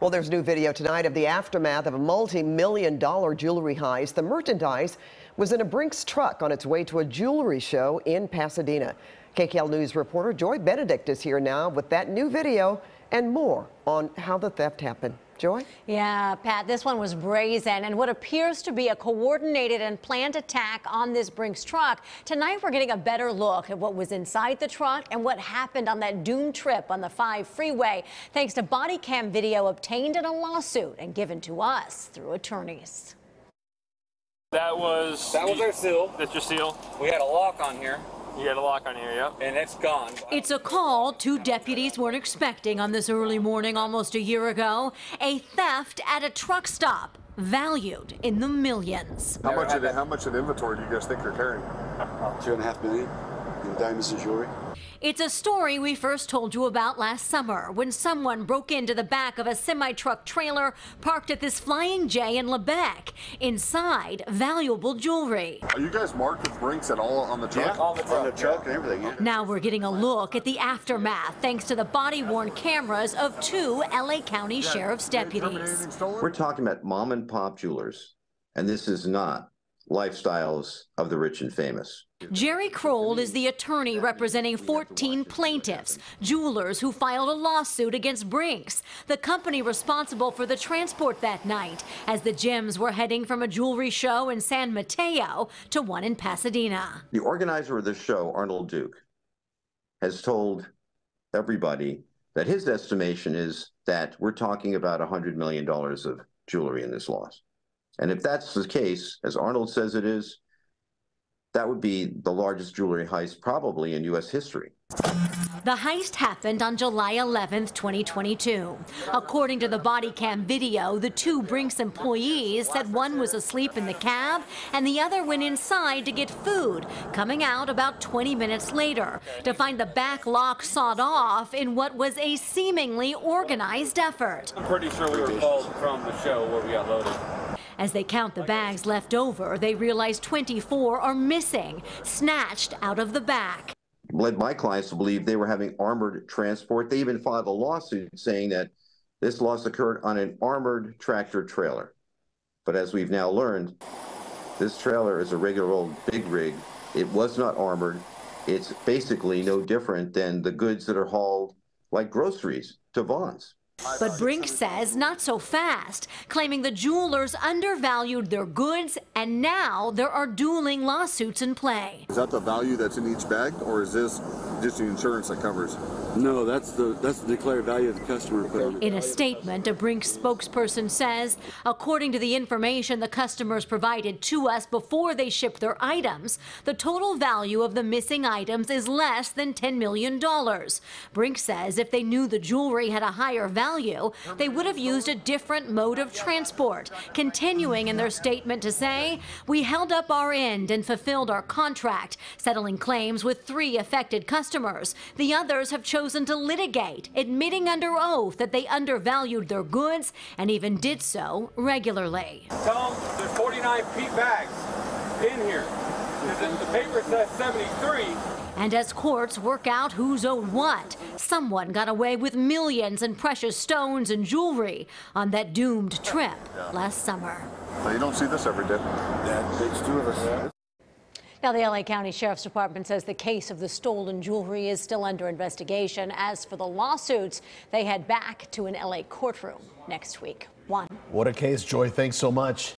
Well, there's new video tonight of the aftermath of a multi-million dollar jewelry heist. The merchandise was in a Brinks truck on its way to a jewelry show in Pasadena. KCAL News reporter Joy Benedict is here now with that new video and more on how the theft happened. Joy? Yeah, Pat, this one was brazen and what appears to be a coordinated and planned attack on this Brinks truck. Tonight, we're getting a better look at what was inside the truck and what happened on that doomed trip on the 5 freeway, thanks to body cam video obtained in a lawsuit and given to us through attorneys. That was That was our seal. That's your seal. We had a lock on here, You got a lock on here, yep. and it's gone. It's a call two deputies weren't expecting on this early morning almost a year ago. A theft at a truck stop, valued in the millions. How much, of, how much of inventory do you guys think you're carrying? Two and a half million in diamonds and jewelry. It's a story we first told you about last summer when someone broke into the back of a semi truck trailer parked at this Flying J in Lebec. Inside, valuable jewelry. Are you guys marked with Brinks at all on the truck? On the On the truck. truck and everything, yeah. Now we're getting a look at the aftermath thanks to the body worn cameras of two LA County Sheriff's deputies. We're talking about mom and pop jewelers, and this is not lifestyles of the rich and famous. Jerry Kroll is the attorney representing 14 plaintiffs, jewelers who filed a lawsuit against Brinks, the company responsible for the transport that night, as the gems were heading from a jewelry show in San Mateo to one in Pasadena. The organizer of the show, Arnold Duke, has told everybody that his estimation is that we're talking about $100 million of jewelry in this loss. And if that's the case, as Arnold says it is, that would be the largest jewelry heist probably in U.S. history. The heist happened on July 11th, 2022. According to the body cam video, the two Brinks employees said one was asleep in the cab and the other went inside to get food, coming out about 20 minutes later to find the back lock sawed off in what was a seemingly organized effort. I'm pretty sure we were called from the show where we got loaded. As they count the bags left over, they realize 24 are missing, snatched out of the back. led my clients to believe they were having armored transport. They even filed a lawsuit saying that this loss occurred on an armored tractor trailer. But as we've now learned, this trailer is a regular old big rig. It was not armored. It's basically no different than the goods that are hauled like groceries to Vons. But Brink says not so fast, claiming the jewelers undervalued their goods and now there are dueling lawsuits in play. Is that the value that's in each bag, or is this just the insurance that covers? No, that's the that's the declared value of the customer put on it. In a statement, a Brinks spokesperson says, according to the information the customers provided to us before they shipped their items, the total value of the missing items is less than $10 million. Brink says if they knew the jewelry had a higher value, they would have used a different mode of transport, continuing in their statement to say, We held up our end and fulfilled our contract, settling claims with three affected customers. The others have chosen to litigate, admitting under oath that they undervalued their goods and even did so regularly. Tell them there's 49 peat bags in here. The, the paper says 73. And as courts work out who's owed what, someone got away with millions in precious stones and jewelry on that doomed trip last summer. So you don't see this every day. That takes two of us. Now, the LA County Sheriff's Department says the case of the stolen jewelry is still under investigation. As for the lawsuits, they head back to an LA courtroom next week. One. What a case, Joy. Thanks so much.